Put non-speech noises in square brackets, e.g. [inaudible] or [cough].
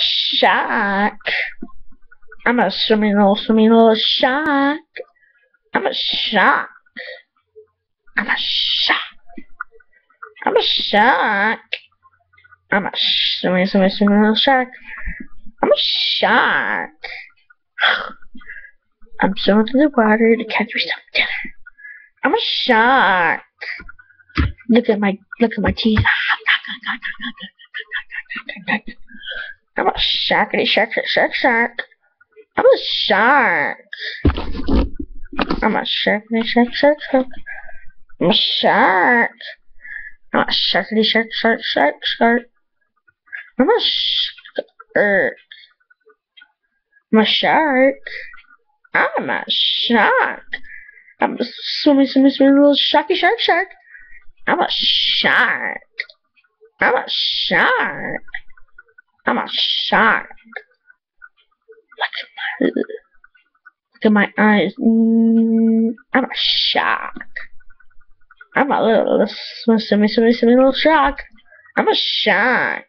shark. I'm a swimming little, swimming little shark. I'm a shark. I'm a shark. I'm a shark. I'm a swimming, swimming, swimming little shark. I'm a shark. [sighs] I'm swimming through the water to catch me some dinner. I'm a shark. Look at my look at my teeth. I'm a sharkity shark shark shark. I'm a shark. I'm a sharkity shark shark shark. I'm a shark. I'm a sharkity shark shark shark shark. I'm a shark. I'm a shark. I'm a shark. I'm a swimming, swimming, swimming little sharky shark shark. I'm a shark. I'm a shark. I'm a shark. Look at my, look at my eyes. Mm, I'm a shark. I'm a little, swimming, swimming little shark. I'm a shark.